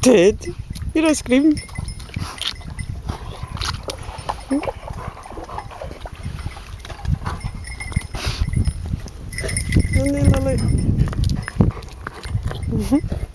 Ted, you ice cream. scream. Mm-hmm.